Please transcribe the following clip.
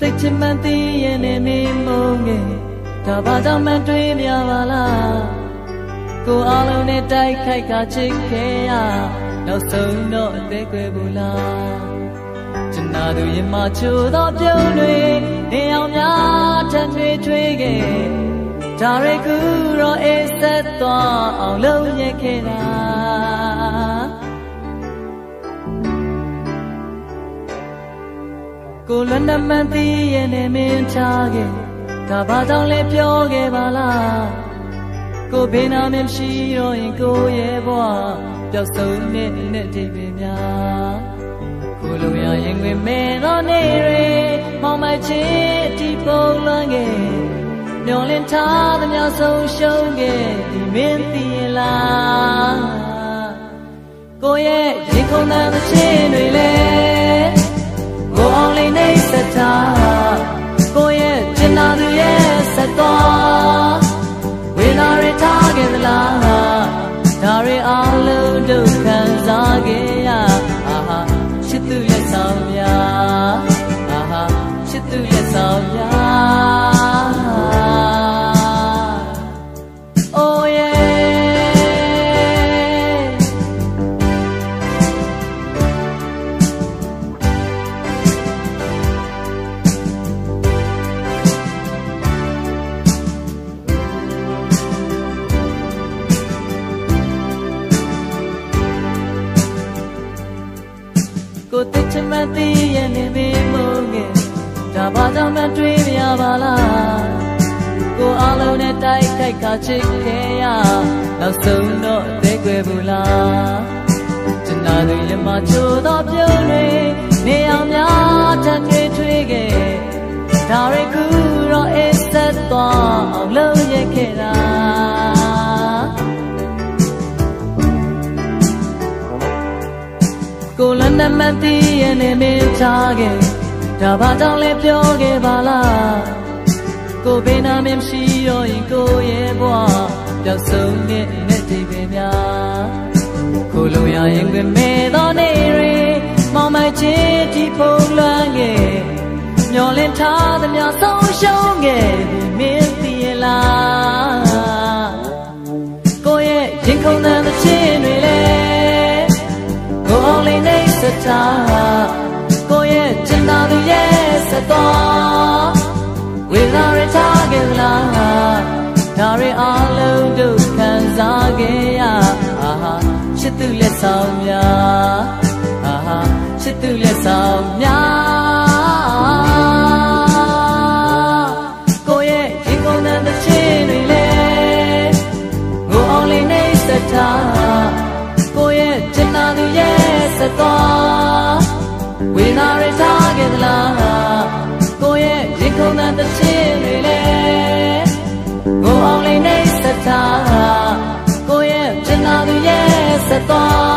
သိချင်မှန်သိရင်နဲ့မင်းမုံငယ်ဒါဘာကြောင့်မှတွေးမြပါလားကိုအားလုံးနဲ့တိုက်ခိုက်ကချစ်ခဲ့ရနောက်ဆုံးတော့အသေးကွယ်ဘူးလားကျွန်တော်တို့ရင်မချိုးသောပြုံးတွေနေအောင်များထန်တွေထွေးခဲ့ဒါရကူတော့အေးဆက်သွားအောင်လုပ်ရခဲ့တာ ကိုလွန်းနမှန်သိရဲ့နဲ့မင်းချခဲ့ဒါဘာကြောင့်လဲပြောခဲ့ပါလားကိုဘေးနာမရှိတော့ရင်ကိုရဲ့ဘဝပျောက်ဆုံးတဲ့နဲ့တိပင်များကိုလိုရရင်ဝင်မဲသောနေတွေမောင်မချစ်အတီပုံလွန်ခဲ့မျောလင်းထားသမျှဆုံးရှုံးခဲ့ဒီမင်းသိလားကိုရဲ့ရင်ခုန်တဲ့ချင်း ရဲ့ဆ ကိုသိချင်မှသိရဲ့နေမင်းမုန်းငယ်ဒါဘာကြောင့်မတွေးရပါလားကိုအားလုံးနဲ့တိုက်ခိုက်ကချစ်ခဲ့ရနောက်ဆုံးတော့အသေးကွယ်ဘူးလားကျွန်တော်တို့ရမချိုးသောပြုံးတွေနေအောင်များထပ်ထွေးထွေးခဲ့ဒါရကူ ကိုလည်းနမသိရဲ့နေမင်းချခဲ့ဒါဘာကြောင့်လဲပြောခဲ့ပါလားကိုဘေးနာမင်းရှိတော့ရင်ကိုရဲ့ဘဝပျောက်ဆုံးတဲ့နဲ့ဒီပင်များကိုလိုရရင်ခွင့်မဲ့သောနေတွေမောင်မိုက်ချစ်ဒီပုံလွှမ်းခဲ့မျောလင်းထားသမျှဆုံးရှုံးခဲ့ဒီမင်းသိရလား နေစတာကိုရဲ့ကျင်သာသူရဲ့စတော်ဝေလာရထားကြလားဒါရအလုံးတို့ခံစားခဲ့ရအာဟာချစ်သူလက်ဆောင်များအာဟာချစ်သူလက်ဆောင်များကိုရဲ့ရင်ကုန်တဲ့ချင်းတွေလေကိုအောင်လေးနေစတာကိုရဲ့ကျင်သာသူရဲ့စတော်ဝေနာရ bye.